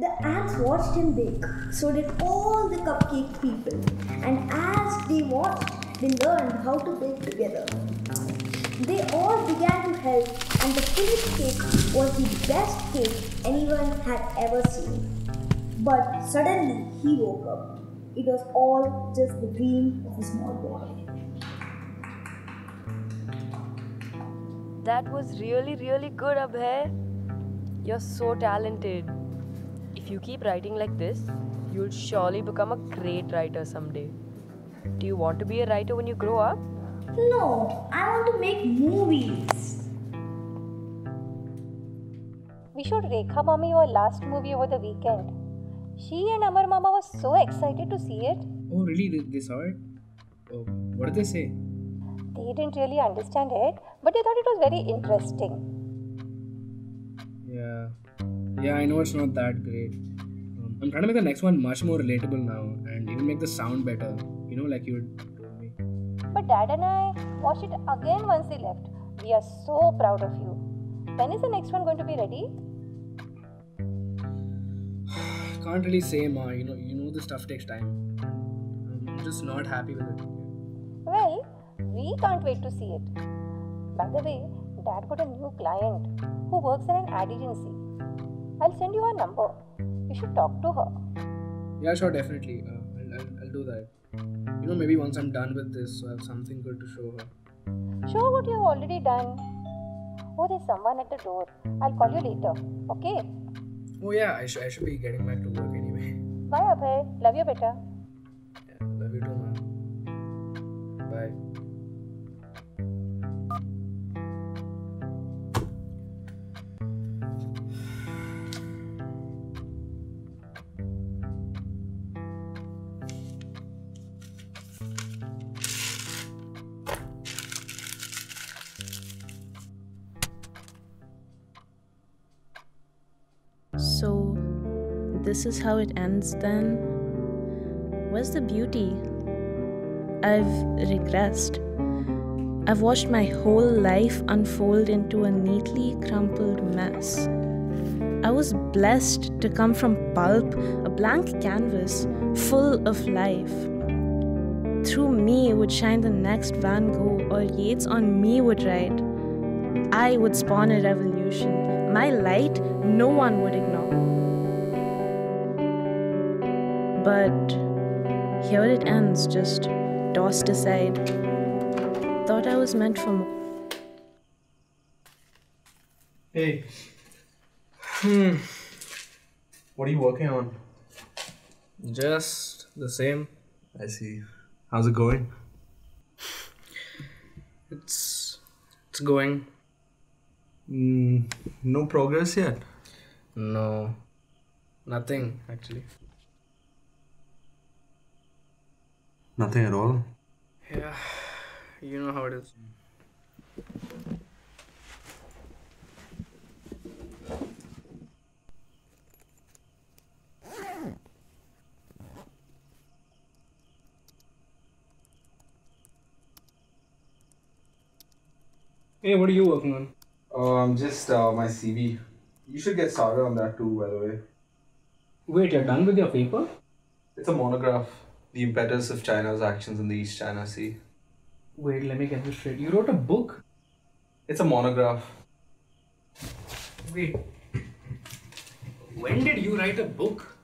The ants watched him bake, so did all the cupcake people. And as they watched, they learned how to bake together. They all began to help, and the finished cake was the best cake anyone had ever seen. But suddenly he woke up. It was all just the dream of a small boy. That was really, really good, Abhay. You're so talented. If you keep writing like this, you'll surely become a great writer someday. Do you want to be a writer when you grow up? No, I want to make movies. We showed Rekha Mami our last movie over the weekend. She and Amar Mama were so excited to see it. Oh, really? They, they saw it? Oh, what did they say? They didn't really understand it, but they thought it was very interesting. Yeah. Yeah, I know it's not that great. Um, I'm trying to make the next one much more relatable now and even make the sound better. You know, like you would. But Dad and I watched it again once they left. We are so proud of you. When is the next one going to be ready? Can't really say, Ma. You know, you know, this stuff takes time. I'm just not happy with it. Well, we can't wait to see it. By the way, Dad got a new client who works in an ad agency. I'll send you her number. You should talk to her. Yeah, sure, definitely. Uh, I'll, I'll, I'll do that. You know, maybe once I'm done with this, I'll have something good to show her. Show what you've already done. Oh, there's someone at the door. I'll call you later. Okay? Oh, yeah, I, sh- I should be getting back to work anyway. Bye, Abhay. Love you, beta. Yeah, love you too, Ma. Bye. This is how it ends then? Where's the beauty? I've regressed. I've watched my whole life unfold into a neatly crumpled mess. I was blessed to come from pulp, a blank canvas full of life. Through me would shine the next Van Gogh, or Yeats on me would write. I would spawn a revolution. My light, no one would ignore. But here it ends, just tossed aside. Thought I was meant for more. Hey. Hmm. What are you working on? Just the same. I see. How's it going? It's it's going. Mm, no progress yet. No, nothing actually. Nothing at all. Yeah, you know how it is. Hey, what are you working on? Um, just uh, my CV. You should get started on that too, by the way. Wait, you're done with your paper? It's a monograph. The impetus of China's actions in the East China Sea. Wait, let me get this straight. You wrote a book? It's a monograph. Wait. When did you write a book?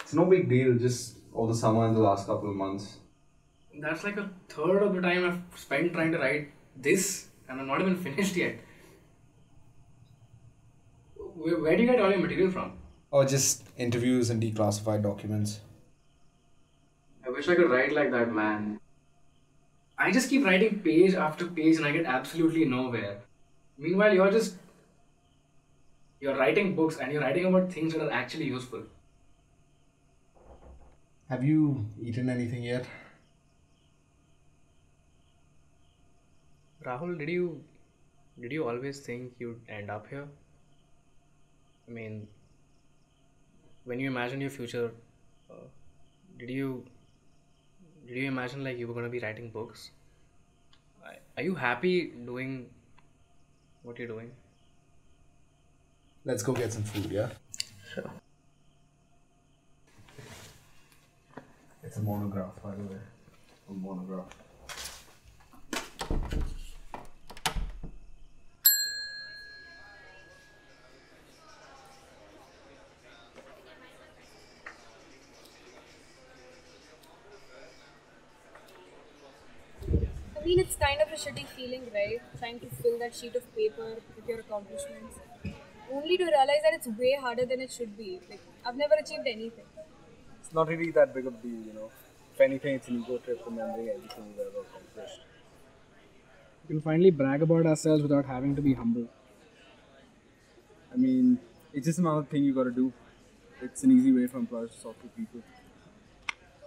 It's no big deal, just over the summer and the last couple of months. That's like a third of the time I've spent trying to write this, and I'm not even finished yet. Where, where do you get all your material from? Or just interviews and declassified documents. I wish I could write like that, man. I just keep writing page after page and I get absolutely nowhere. Meanwhile, you're just. You're writing books and you're writing about things that are actually useful. Have you eaten anything yet? Rahul, did you. Did you always think you'd end up here? I mean, when you imagine your future, uh, did you do you imagine like you were gonna be writing books? Are you happy doing what you're doing? Let's go get some food, yeah? Sure. It's a monograph, by the way. A monograph. I mean, it's kind of a shitty feeling, right? Trying to fill that sheet of paper with your accomplishments, only to realize that it's way harder than it should be. Like, I've never achieved anything. It's not really that big of a deal, you know. If anything, it's an ego trip remembering everything we've ever accomplished. We can finally brag about ourselves without having to be humble. I mean, it's just another thing you gotta do. It's an easy way for employers to talk to people.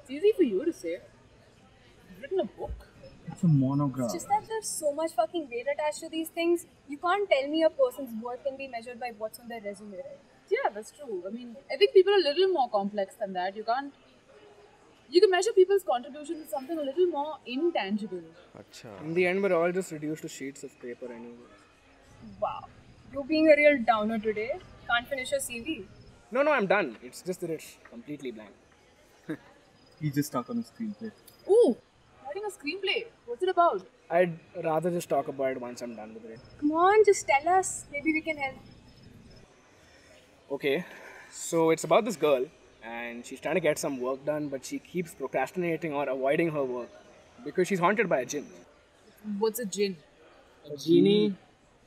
It's easy for you to say. You've written a book. It's a monograph. It's just that there's so much fucking weight attached to these things. You can't tell me a person's worth can be measured by what's on their resume, right? Yeah, that's true. I mean, I think people are a little more complex than that. You can't. You can measure people's contribution to something a little more intangible. In the end, we're all just reduced to sheets of paper anyway. Wow. You being a real downer today. Can't finish your CV. No, no, I'm done. It's just that it's completely blank. he just stuck on his screenplay. Ooh, writing a screenplay. What's it about? I'd rather just talk about it once I'm done with it. Come on, just tell us. Maybe we can help. Okay, so it's about this girl, and she's trying to get some work done, but she keeps procrastinating or avoiding her work because she's haunted by a jinn. What's a jinn? A genie.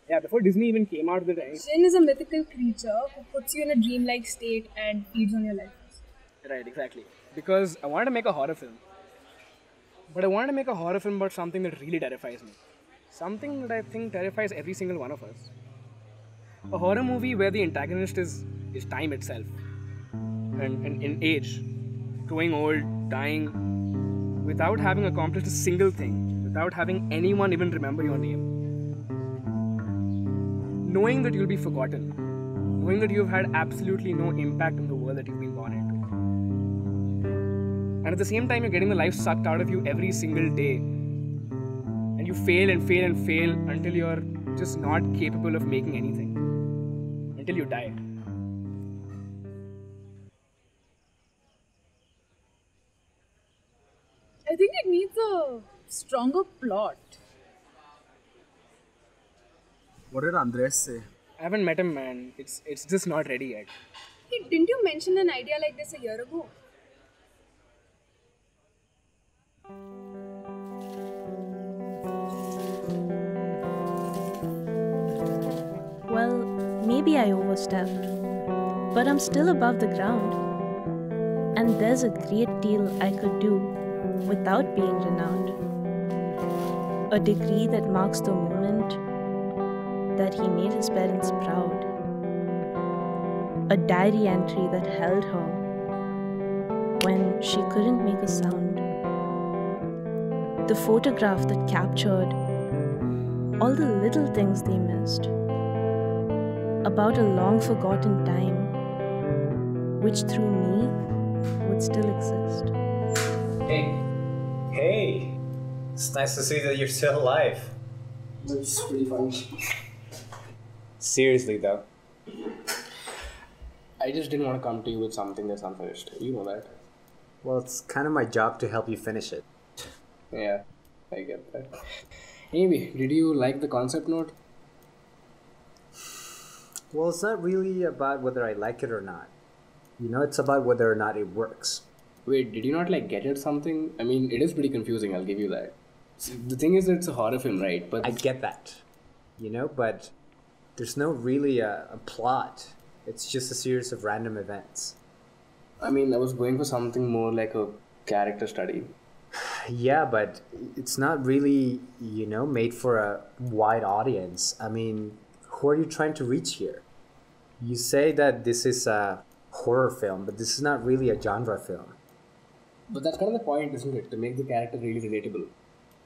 Yeah, before Disney even came out with it. Jinn is a mythical creature who puts you in a dreamlike state and feeds on your life. Right, exactly. Because I wanted to make a horror film. But I wanted to make a horror film about something that really terrifies me. Something that I think terrifies every single one of us. A horror movie where the antagonist is, is time itself. And, and in age. Growing old, dying, without having accomplished a single thing. Without having anyone even remember your name. Knowing that you'll be forgotten. Knowing that you've had absolutely no impact in the world that you've been. And at the same time, you're getting the life sucked out of you every single day. And you fail and fail and fail until you're just not capable of making anything. Until you die. I think it needs a stronger plot. What did Andres say? I haven't met him, man. It's it's just not ready yet. Hey, didn't you mention an idea like this a year ago? Well, maybe I overstepped, but I'm still above the ground. And there's a great deal I could do without being renowned. A degree that marks the moment that he made his parents proud. A diary entry that held her when she couldn't make a sound. The photograph that captured all the little things they missed about a long forgotten time, which through me would still exist. Hey. Hey. It's nice to see that you're still alive. That's pretty funny. Seriously, though. I just didn't want to come to you with something that's unfinished. You know that. Well, it's kind of my job to help you finish it. Yeah, I get that. Anyway, did you like the concept note? Well, it's not really about whether I like it or not. You know, it's about whether or not it works. Wait, did you not like get it something? I mean, it is pretty confusing, I'll give you that. The thing is it's a horror film, right? But I get that. You know, but there's no really a, a plot. It's just a series of random events. I mean, I was going for something more like a character study. Yeah, but it's not really, you know, made for a wide audience. I mean, who are you trying to reach here? You say that this is a horror film, but this is not really a genre film. But that's kind of the point, isn't it? To make the character really relatable.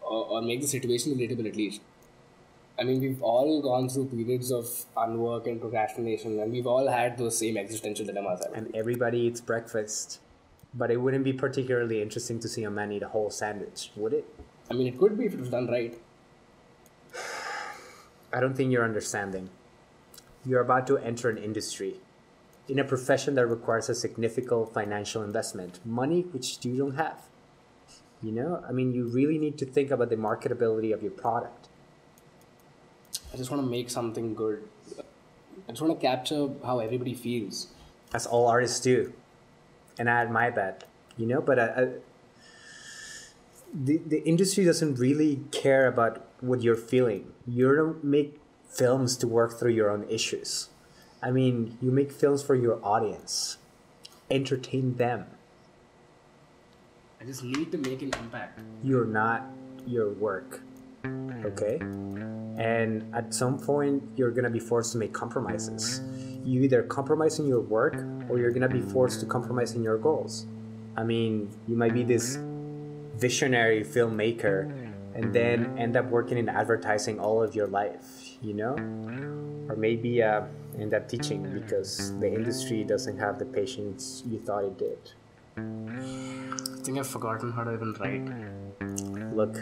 Or, or make the situation relatable at least. I mean, we've all gone through periods of unwork and procrastination, and we've all had those same existential dilemmas. And everybody eats breakfast. But it wouldn't be particularly interesting to see a man eat a whole sandwich, would it? I mean, it could be if it was done right. I don't think you're understanding. You're about to enter an industry. in a profession that requires a significant financial investment, money which you don't have. You know, I mean, you really need to think about the marketability of your product. I just want to make something good. I just want to capture how everybody feels. As all artists do. And I admire that, you know, but I, I, the, the industry doesn't really care about what you're feeling. You don't make films to work through your own issues. I mean, you make films for your audience, entertain them. I just need to make an impact. You're not your work, okay? And at some point, you're gonna be forced to make compromises. You either compromise in your work or you're gonna be forced to compromise in your goals. I mean, you might be this visionary filmmaker and then end up working in advertising all of your life, you know? Or maybe uh, end up teaching because the industry doesn't have the patience you thought it did. I think I've forgotten how to even write. Look,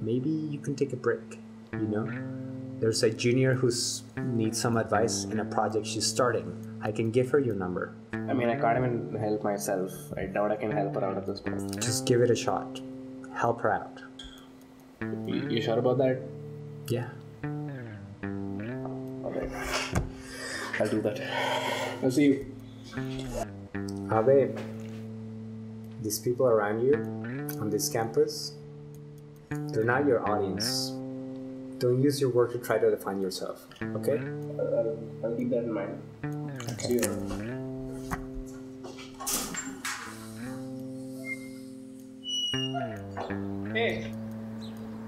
maybe you can take a break, you know? There's a junior who needs some advice in a project she's starting. I can give her your number. I mean, I can't even help myself. I doubt I can help her out at this point. Just give it a shot. Help her out. You, you sure about that? Yeah. Okay. I'll do that. I'll see you. Abe, these people around you on this campus, they're not your audience. Don't use your work to try to define yourself, okay? I'll, I'll keep that in mind. See you. Hey,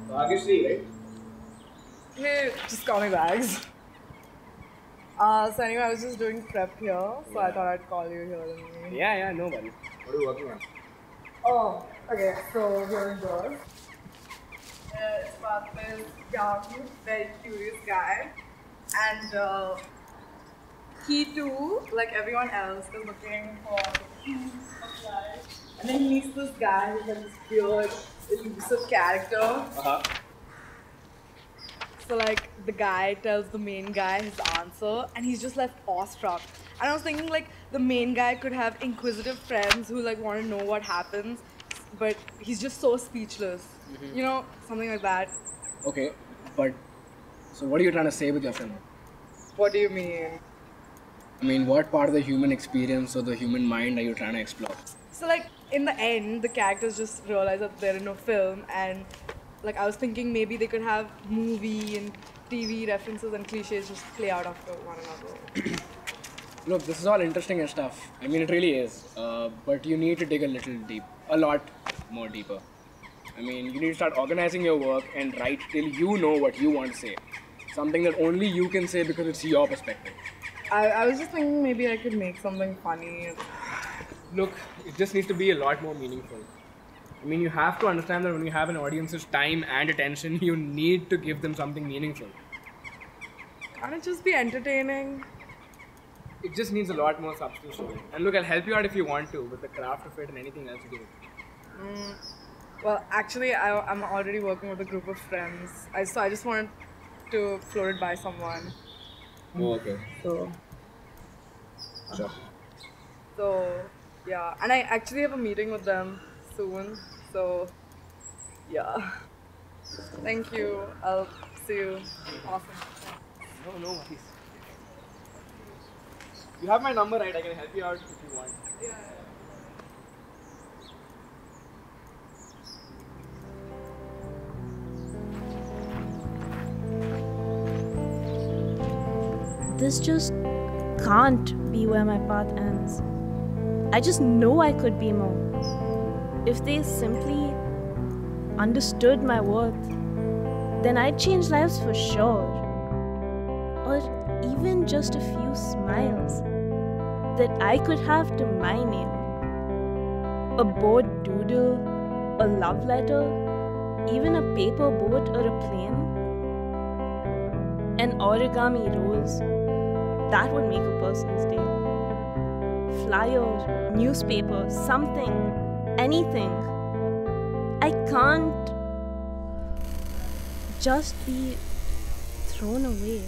Bhagyashree, right? Hey, just got my bags. Uh, so anyway, I was just doing prep here, so I thought I'd call you here. Yeah, yeah, no buddy. What are you working on? Oh, okay, so here it goes. Uh, this young, very curious guy, and uh, he too, like everyone else, is looking for of life. And then he meets this guy who's like this weird, elusive character. Uh-huh. So like the guy tells the main guy his answer, and he's just left awestruck. And I was thinking like the main guy could have inquisitive friends who like want to know what happens, but he's just so speechless. Mhm. You know, something like that. Okay, but so what are you trying to say with your film? What do you mean? I mean, what part of the human experience or the human mind are you trying to explore? So like in the end, the characters just realize that they're in a film, and like I was thinking maybe they could have movie and TV references and cliches just play out after one another. Look, this is all interesting and stuff. I mean, it really is. Uh, but you need to dig a little deep, a lot more deeper. I mean, you need to start organizing your work and write till you know what you want to say. Something that only you can say because it's your perspective. I, I was just thinking maybe I could make something funny. Look, it just needs to be a lot more meaningful. I mean, you have to understand that when you have an audience's time and attention, you need to give them something meaningful. Can't it just be entertaining? It just needs a lot more substance to it. And look, I'll help you out if you want to with the craft of it and anything else you do. Mm, well, actually, I, I'm already working with a group of friends. I, so I just wanted to float it by someone. Oh, okay. So, Sure. so yeah, and I actually have a meeting with them soon. So, yeah. Thank you. I'll see you. Awesome. No, no worries. You have my number, right? I can help you out if you want. Yeah. This just can't be where my path ends. I just know I could be more. If they simply understood my worth, then I'd change lives for sure. Or even just a few smiles that I could have to my name. A board doodle, a love letter, even a paper boat or a plane. An origami rose, that would make a person's day. Flyer, newspaper, something, anything. I can't just be thrown away.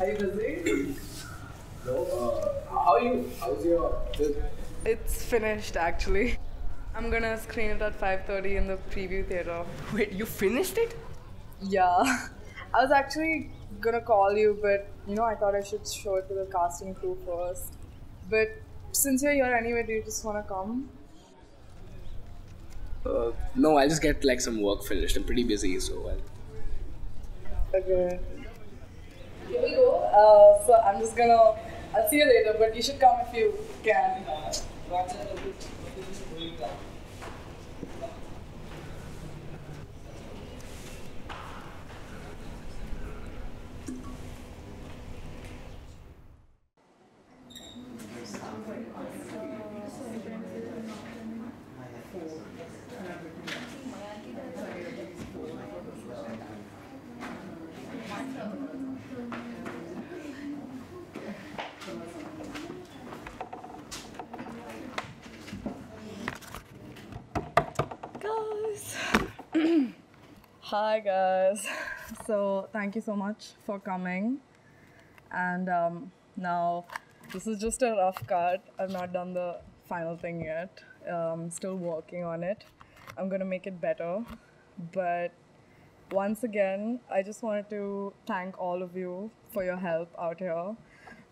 Are you busy? No, uh, how are you? How's your film? It's finished actually. I'm gonna screen it at 5:30 in the preview theater. Wait, you finished it? Yeah. I was actually gonna call you, but you know, I thought I should show it to the casting crew first. But since you're here anyway, do you just wanna come? Uh, no, I'll just get like some work finished. I'm pretty busy, so I'll. Okay. Here we go. Uh, so I'm just gonna. I'll see you later, but you should come if you can. Uh, Guys. Hi, guys. So, thank you so much for coming. And um, now, this is just a rough cut. I've not done the final thing yet. Um, still working on it. I'm gonna make it better. But once again, I just wanted to thank all of you for your help out here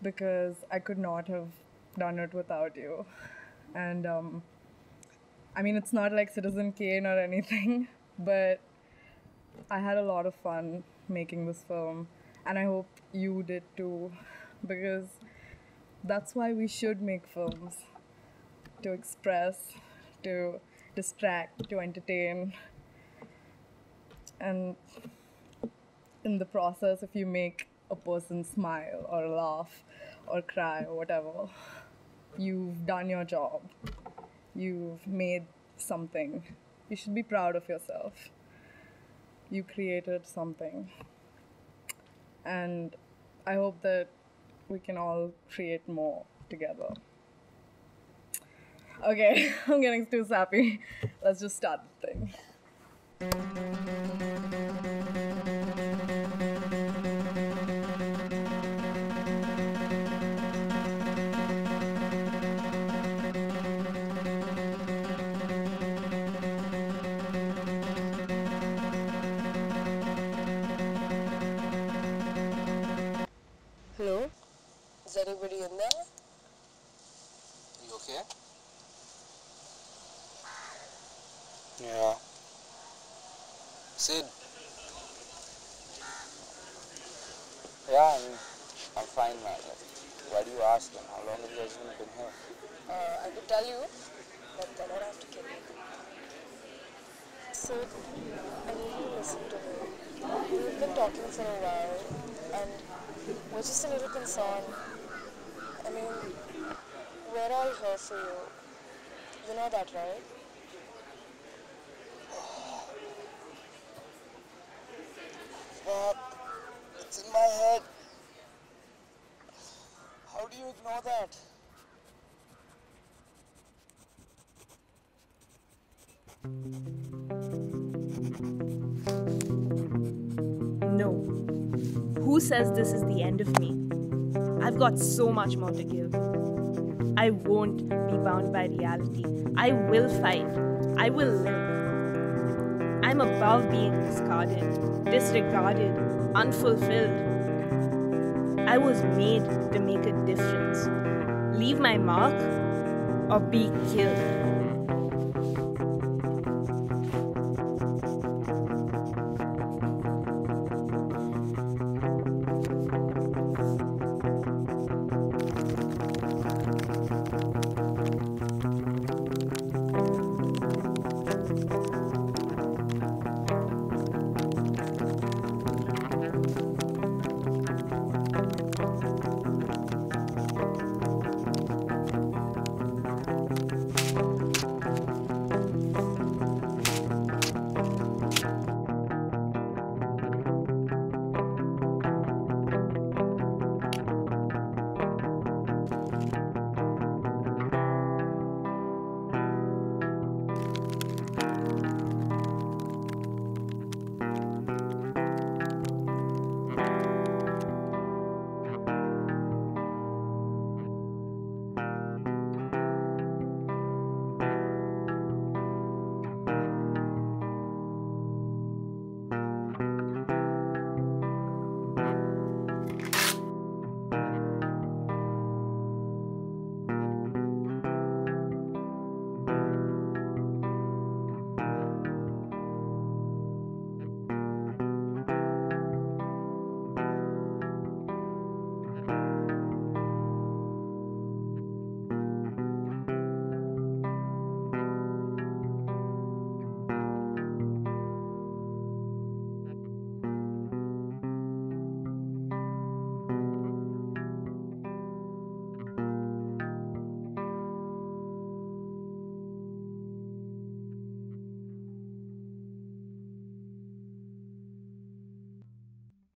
because I could not have done it without you. And um, I mean, it's not like Citizen Kane or anything, but I had a lot of fun making this film, and I hope you did too, because that's why we should make films to express, to distract, to entertain. And in the process, if you make a person smile or laugh or cry or whatever, you've done your job you've made something. You should be proud of yourself. You created something. And I hope that we can all create more together. Okay, I'm getting too sappy. Let's just start the thing. Is anybody in there? You okay? Yeah. Sid. Yeah, I mean, I'm fine, man. Why do you ask? And how long have you guys been here? Uh, I could tell you, but then I'd have to kill you. So, I need you to listen to me. We've been talking for a while, and we're just a little concerned. I mean, we're all here for you. You know that, right? But It's in my head. How do you ignore that? No. Who says this is the end of me? I've got so much more to give. I won't be bound by reality. I will fight. I will live. I'm above being discarded, disregarded, unfulfilled. I was made to make a difference. Leave my mark or be killed.